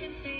can see.